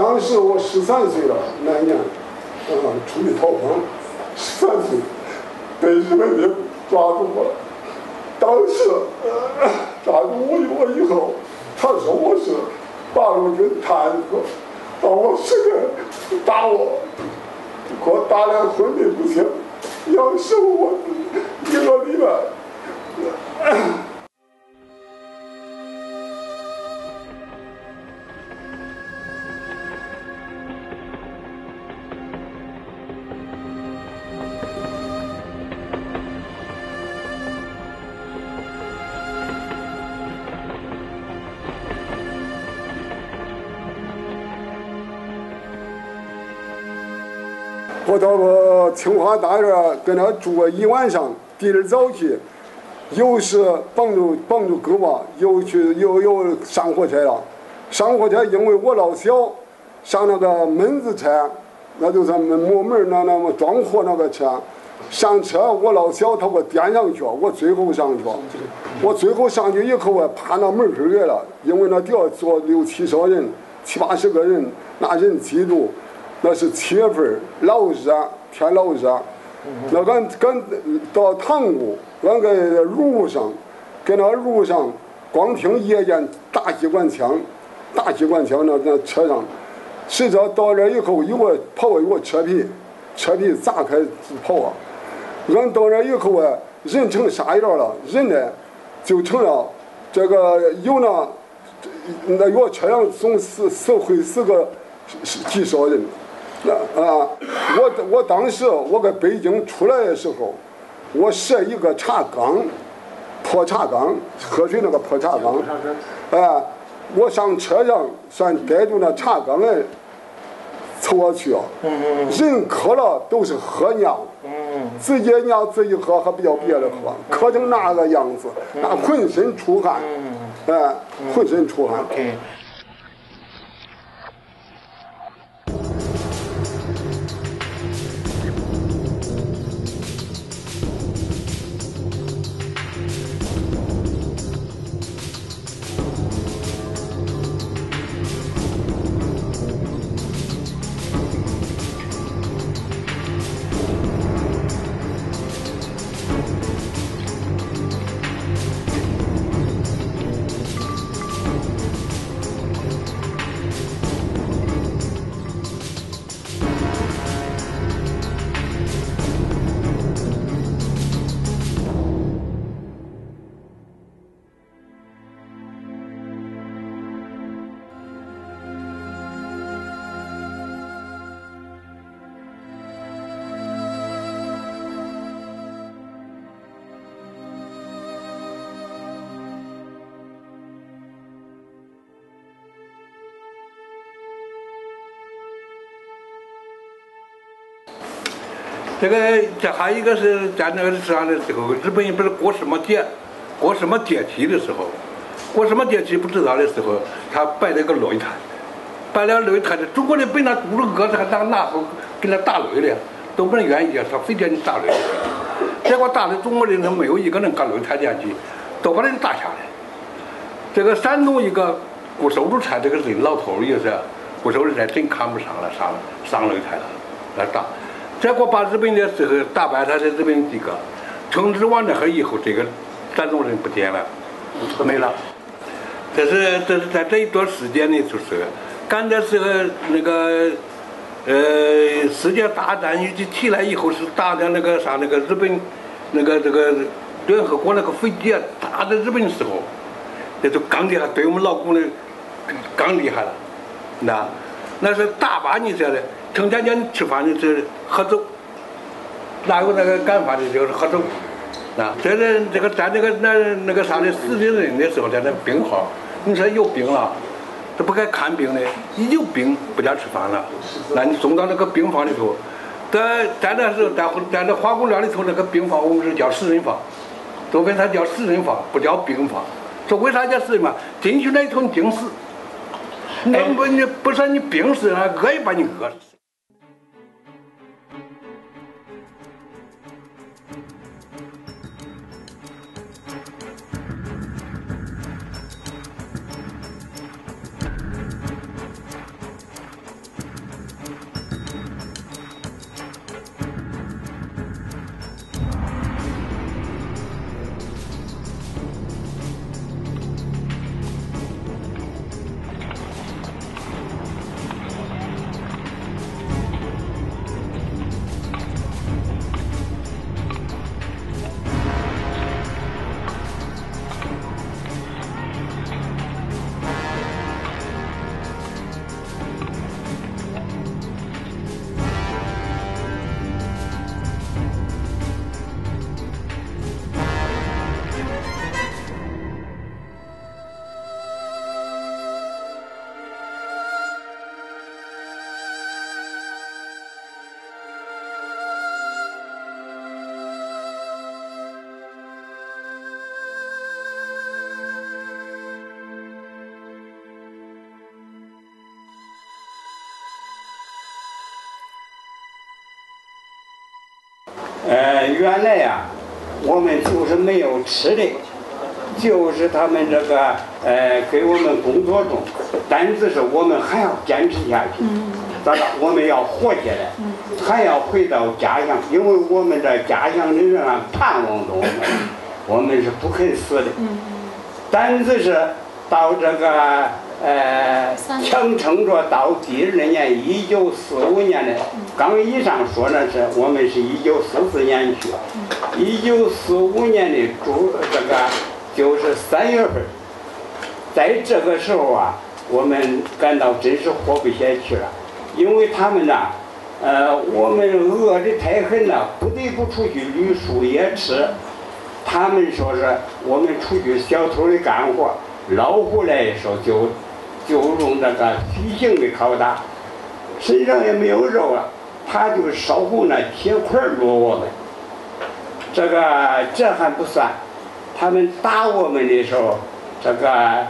当时我十三岁了，那年，啊，出去逃荒，十三岁，被日本兵抓住我。当时抓住我我以后，他说我是八路军探子，把我十个打我，给我打的昏迷不醒，要守我一个礼拜。我到个清华大院搁那住了一晚上，第二早起，又是绑住绑住胳膊，又去又又上火车了。上火车，因为我老小，上那个门子车，那就是木门那那么装货那个车。上车我老小，他给我颠上去，我最后上去。我最后上去以后我，趴那门口来了，因为那底下坐六七十人，七八十个人，那人挤住。那是七月份老热，天老热。那俺俺到塘沽，俺在路上，跟那路上，光听夜间打机关枪，打机关枪那那车上，谁知道到这以后，有个跑有个车皮，车皮炸开跑啊！俺到这以后啊，人成啥样了？人呢，就成了这个有那那个车上总死死会死个几十人。那啊，我我当时我搁北京出来的时候，我设一个茶缸，破茶缸，喝水那个破茶缸，哎，我上车上算逮住那茶缸来，凑过去，人渴了都是喝尿，自己尿自己喝，还不叫别人喝，渴成那个样子，那浑身出汗，哎，浑身出汗。这个这还有一个是在那个啥的时候，日本人不是过什么节，过什么节气的时候，过什么节气不知道的时候，他摆了个擂台，摆了擂台的，中国人被那肚子饿着，还拿拿手给他打擂的，都不愿意，他非叫你打擂。结果打的中国人他没有一个人敢擂台前去，都把人打下来。这个山东一个顾守住菜这个人老头也是，顾守住菜真看不上了，上上擂台了，来打。结果把日本的时候打败他的日本几个，从日完了后以后，这个山东人不见了，没了。这是这是在这一段时间里，就是赶的时候那个呃世界大战一起起来以后，是打的那个啥那个日本那个这个联合国那个飞机啊打的日本的时候，那就更厉害，对我们老公的更厉害了，那那是大把你晓得。成天叫你吃饭的是喝粥，哪有那个干饭的，就是喝酒。啊，这这个在那个那那个啥的死的人的时候，在那病号，你说有病了，他不该看病的，一有病不叫吃饭了。那你送到那个病房里头，在在那时候在在那化工院里头那个病房，我们是叫死人房，都跟他叫死人房，不叫病房？说为啥叫死人房？进去那一头你定死，那不你不说你病死了，饿也把你饿死。原来呀，我们就是没有吃的，就是他们这个呃给我们工作中，但是我们还要坚持下去。咋个？我们要活下来，还要回到家乡，因为我们的家乡的人啊盼望着我们，我们是不肯死的。但是是到这个呃强撑着到第二年一九四五年的，刚以上说的是我们是一九四四年去，一九四五年的主这个就是三月份，在这个时候啊，我们感到真是活不下去了。因为他们呐，呃，我们饿的太狠了，不得不出去捋树叶吃。他们说是我们出去小偷的干活，老虎来的时候就就用那个皮刑的拷打，身上也没有肉了，他就烧红那铁块落我们。这个这还不算，他们打我们的时候，这个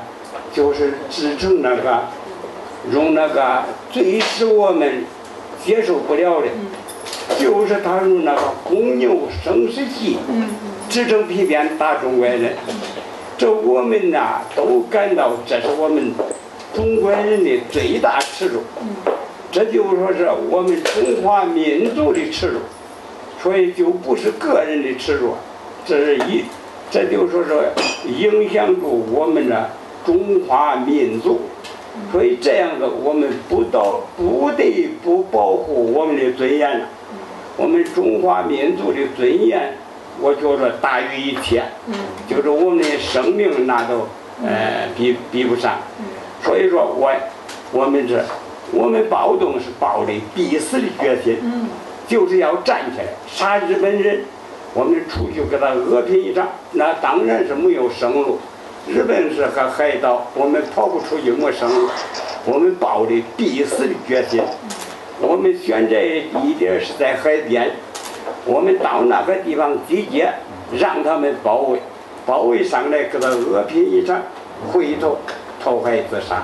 就是制成那个。用那个最使我们接受不了的，就是他用那个公牛生殖器制成皮鞭打中国人，这我们呐都感到这是我们中国人的最大耻辱，这就说是我们中华民族的耻辱，所以就不是个人的耻辱，这是一，这就说是影响住我们的中华民族。所以这样子，我们不到不得不保护我们的尊严了。我们中华民族的尊严，我觉着大于一切。就是我们的生命，那都呃比比不上。所以说我我们这我们暴动是抱的必死的决心，就是要站起来杀日本人。我们出去给他恶拼一场，那当然是没有生路。日本是和海岛，我们跑不出去没生路。我们抱的必死的决心。我们选择地点是在海边，我们到那个地方集结，让他们包围，包围上来给他恶拼一场，回头投海自杀。